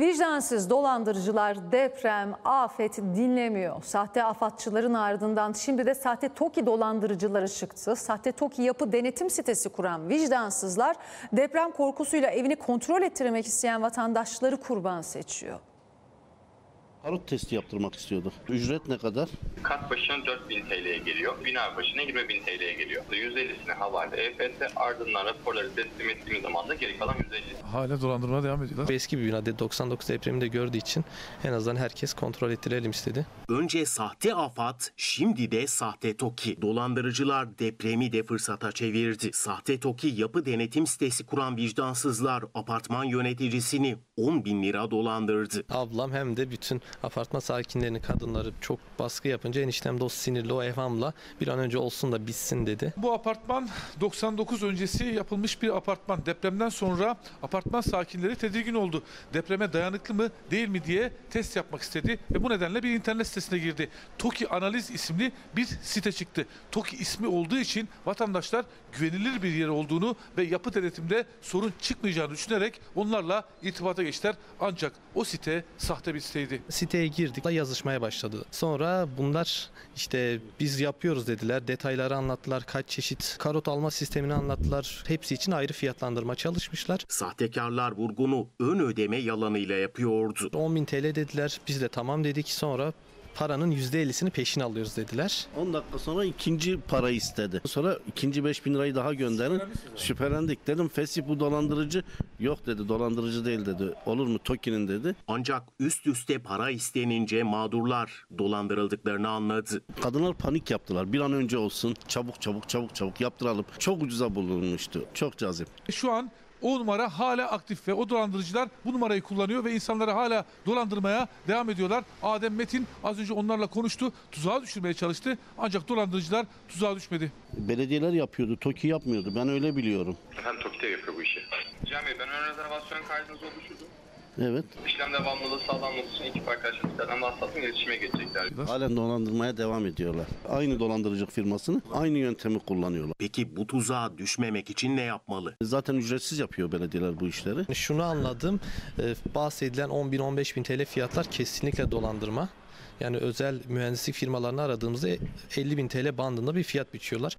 Vicdansız dolandırıcılar deprem, afet dinlemiyor. Sahte afatçıların ardından şimdi de sahte TOKİ dolandırıcıları çıktı. Sahte TOKİ yapı denetim sitesi kuran vicdansızlar deprem korkusuyla evini kontrol ettirmek isteyen vatandaşları kurban seçiyor. Barut testi yaptırmak istiyordu. Ücret ne kadar? Kat başına 4000 TL'ye geliyor. Bina başına 20.000 TL'ye geliyor. %50'sini havale EFT ardından raporları teslim ettiğimiz zaman da geri kalan %50'si. Hala dolandırmaya devam ediyorlar. Eski bir bina de 99 depremini de gördüğü için en azından herkes kontrol ettirelim istedi. Önce sahte AFAD, şimdi de sahte TOKİ. Dolandırıcılar depremi de fırsata çevirdi. Sahte TOKİ yapı denetim sitesi kuran vicdansızlar apartman yöneticisini 10 bin lira dolandırdı. Ablam hem de bütün apartman sakinlerini, kadınları çok baskı yapınca eniştem de o sinirli o evhamla bir an önce olsun da bitsin dedi. Bu apartman 99 öncesi yapılmış bir apartman. Depremden sonra apartman sakinleri tedirgin oldu. Depreme dayanıklı mı değil mi diye test yapmak istedi ve bu nedenle bir internet sitesine girdi. TOKİ Analiz isimli bir site çıktı. TOKİ ismi olduğu için vatandaşlar güvenilir bir yer olduğunu ve yapı denetimde sorun çıkmayacağını düşünerek onlarla irtibata geçtiler. Ancak o site sahte bir siteydi. Siteye girdik, yazışmaya başladı. Sonra bunlar işte biz yapıyoruz dediler. Detayları anlattılar. Kaç çeşit karot alma sistemini anlattılar. Hepsi için ayrı fiyatlandırma çalışmışlar. Sahtekarlar vurgunu ön ödeme yalanıyla yapıyordu. 10.000 TL dediler. Biz de tamam dedik. Sonra paranın %50'sini peşin alıyoruz dediler. 10 dakika sonra ikinci para istedi. Sonra ikinci 5000 lirayı daha gönderin. Şüphelendik. Dedim Fesih bu dolandırıcı. Yok dedi dolandırıcı değil dedi. Olur mu Toki'nin dedi. Ancak üst üste para istenince mağdurlar dolandırıldıklarını anladı. Kadınlar panik yaptılar. Bir an önce olsun. Çabuk çabuk çabuk çabuk yaptıralım. Çok ucuza bulunmuştu. Çok cazip. Şu an o numara hala aktif ve o dolandırıcılar bu numarayı kullanıyor ve insanları hala dolandırmaya devam ediyorlar. Adem Metin az önce onlarla konuştu, tuzağa düşürmeye çalıştı ancak dolandırıcılar tuzağa düşmedi. Belediyeler yapıyordu. Toki yapmıyordu. Ben öyle biliyorum. Efendim TOKİ'de yapıyor bu işi. Cihan Bey ben ön rezervasyon kaydınızı oluşturdum. Evet. İşlem devamlılığı sağlanması için ekip arkadaşlarımızdan WhatsApp'tan iletişime geçecekler. Halen dolandırmaya devam ediyorlar. Aynı dolandırıcılık firmasını aynı yöntemi kullanıyorlar. Peki bu tuzağa düşmemek için ne yapmalı? Zaten ücretsiz yapıyor belediyeler bu işleri. Şunu anladım. e, Bahsedilen 10 bin 15 bin TL fiyatlar kesinlikle dolandırma. Yani özel mühendislik firmalarını aradığımızda 50 bin TL bandında bir fiyat biçiyorlar.